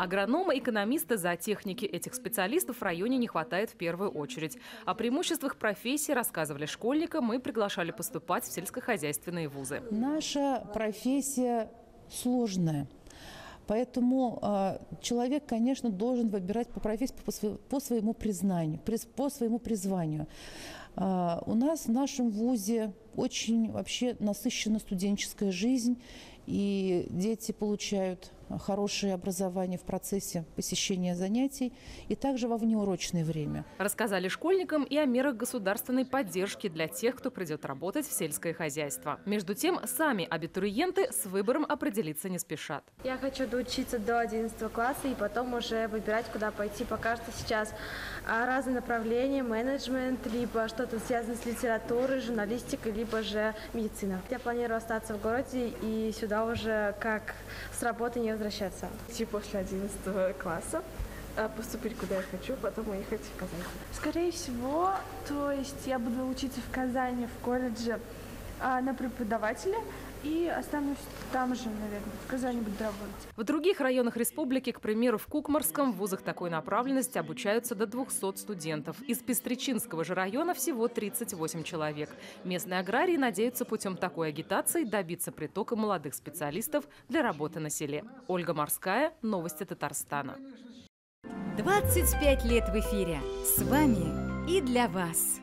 Агронома, экономиста, зоотехники этих специалистов в районе не хватает в первую очередь. О преимуществах профессии рассказывали школьникам и приглашали поступать в сельскохозяйственные вузы. Наша профессия сложная. Поэтому э, человек, конечно, должен выбирать по профессии по, по своему признанию, приз- по своему призванию. Э, у нас в нашем вузе очень вообще насыщена студенческая жизнь, и дети получают хорошее образование в процессе посещения занятий и также во внеурочное время. Рассказали школьникам и о мерах государственной поддержки для тех, кто придет работать в сельское хозяйство. Между тем, сами абитуриенты с выбором определиться не спешат. Я хочу доучиться до 11 класса и потом уже выбирать, куда пойти. Пока что сейчас а, разные направления, менеджмент, либо что-то связано с литературой, журналистикой, либо же медицина. Я планирую остаться в городе и сюда уже как с работы не возвращаться. идти после 11 класса, а, поступить куда я хочу, потом уехать в Казань. Скорее всего, то есть я буду учиться в Казани в колледже а, на преподавателя и останусь там же, наверное, в Казани буду работать. В других районах республики, к примеру, в Кукмарском, в вузах такой направленности обучаются до 200 студентов. Из Пестричинского же района всего 38 человек. Местные аграрии надеются путем такой агитации добиться притока молодых специалистов для работы на селе. Ольга Морская, Новости Татарстана. 25 лет в эфире. С вами и для вас.